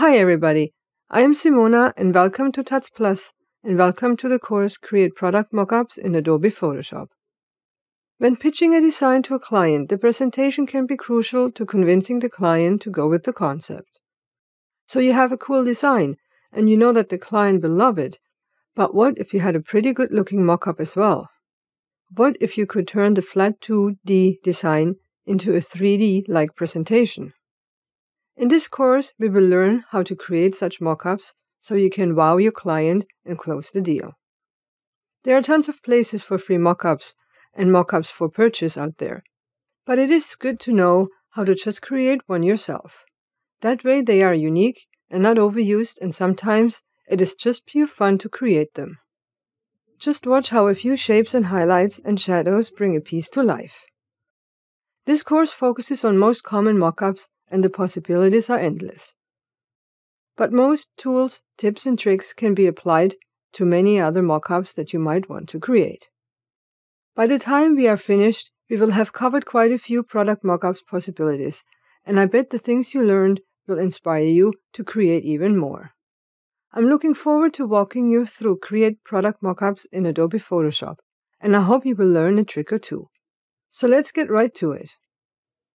Hi, everybody. I am Simona, and welcome to Tuts Plus, and welcome to the course Create Product Mockups in Adobe Photoshop. When pitching a design to a client, the presentation can be crucial to convincing the client to go with the concept. So you have a cool design, and you know that the client will love it. But what if you had a pretty good looking mockup as well? What if you could turn the flat 2D design into a 3D like presentation? In this course, we will learn how to create such mockups so you can wow your client and close the deal. There are tons of places for free mockups and mockups for purchase out there, but it is good to know how to just create one yourself. That way they are unique and not overused, and sometimes it is just pure fun to create them. Just watch how a few shapes and highlights and shadows bring a piece to life. This course focuses on most common mockups and the possibilities are endless. But most tools, tips, and tricks can be applied to many other mockups that you might want to create. By the time we are finished, we will have covered quite a few product mockups possibilities, and I bet the things you learned will inspire you to create even more. I'm looking forward to walking you through Create product mockups in Adobe Photoshop, and I hope you will learn a trick or two. So let's get right to it.